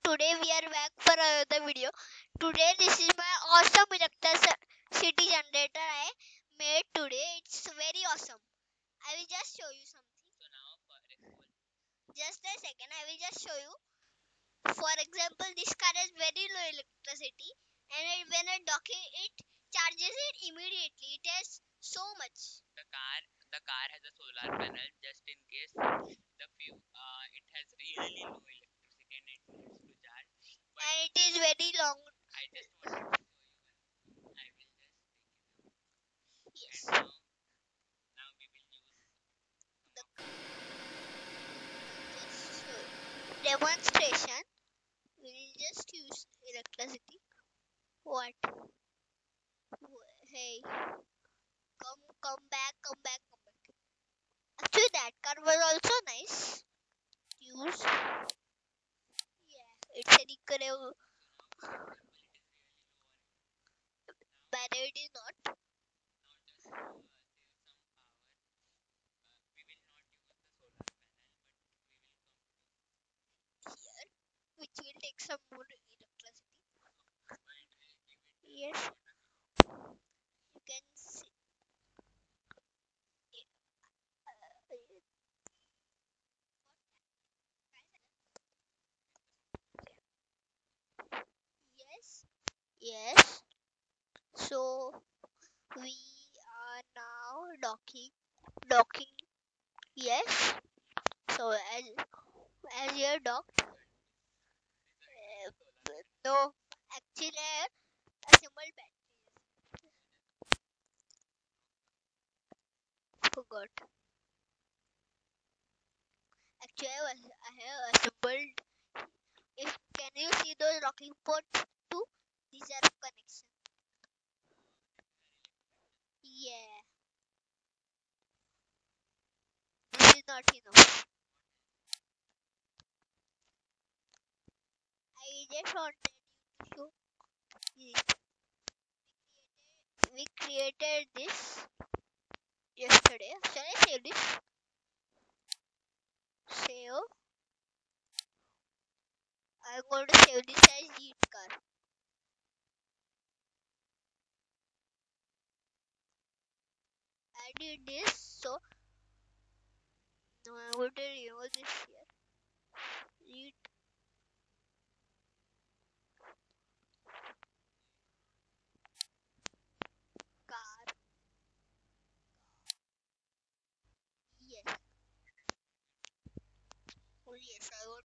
today we are back for another video. Today this is my awesome electricity generator I made today. It's very awesome. I will just show you something. So now, for Just a second, I will just show you. For example, this car has very low electricity and it, when I dock it, it charges it immediately. It has so much. the car the car has a solar panel just in case the few uh, it has really low electricity and it needs to charge. But And it is very long. I just wanted to show you one. I will just take it out. Yes. Now, now we will use The demonstration. We'll just use electricity. What? Hey, come, come back, come back, come back. Actually, that car was also nice. Use. Yeah, it's a recurrent. But it is not. here, which will take some more electricity. Yes, you can see. Yeah, uh, Yes, yes. So we are now docking, docking. Yes. So as as you're uh, no, actually I assembled batteries. Forgot. Actually, I was I have assembled. If can you see those locking ports too? These are connection. Yeah. This is not enough. I just wanted you to this. We created this yesterday. Shall I save this? Save. I'm going to save this as Jeep car. I did this so I'm going to remove this here.